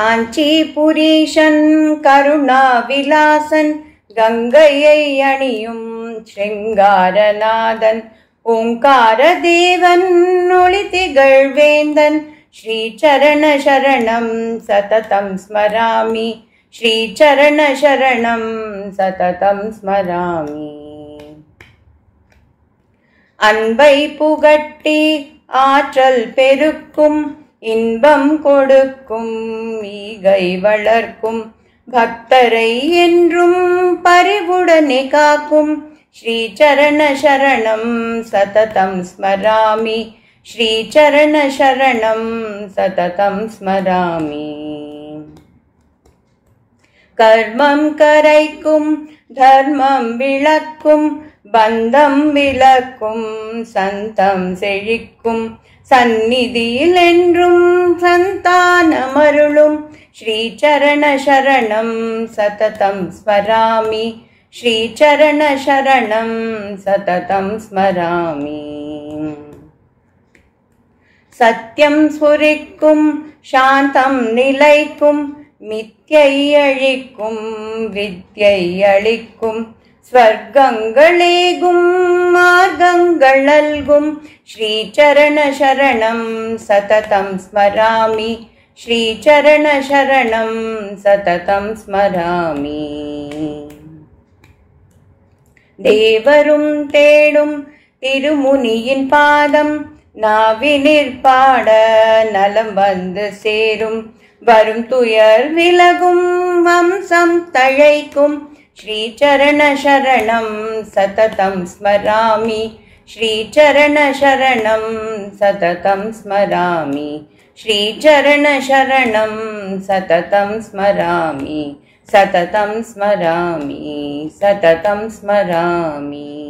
काञ्चीपुरीशन् करुणाविलासन् करुणान् गङ्गयण श्रिङ्गारनान् ओङ्न् श्रीचरणशरणं सततं स्मरामि श्रीचरणशरणं सततं स्मरामि। अन् पुगि आचल् पेरुक्कुम् இன்பம் கொடுக்கும் ஈகை வளர்க்கும் பக்தரை என்றும் பரிவுடனே காக்கும். ஸ்ரீச்சரண சரணம் சததம் ஸ்மராமி. ஸ்ரீச்சரண சரணம் சததம் ஸ்மராமி. கர்மம் கரைக்கும் தர்மம் விளக்கும் பந்தம் விளக்கும் சந்தம் செழிக்கும் சந்நிதியில் என்றும் சந்தானமருளும் ஸ்ரீச்சரண சரணம் சததம் ஸ்மராமி. ஸ்ரீச்சரண சரணம் சததம் ஸ்மராமி. சத்தியம் சுரிக்கும் சாந்தம் நிலைக்கும் மித்யை அழிக்கும் வித்யை அழிக்கும் ஸ்வர்க்கங்களேகும் மார்க்கங்கள் அல்கும் ஸ்ரீச்சரண சரணம் சததம் ஸ்மராமி. ஸ்ரீச்சரண சரணம் சததம் ஸ்மராமி. தேவரும் தேடும் திருமுனியின் பாதம் நாவினிற் பாட நலம் வந்து சேரும். வரும் துயர் விலகும் வம்சம் தழைக்கும். श्रीचरणशरणं सततं स्मरामि। श्रीचरणशरणं सततं स्मरामि। श्रीचरणशरणं सततं स्मरामि। सततं स्मरामि।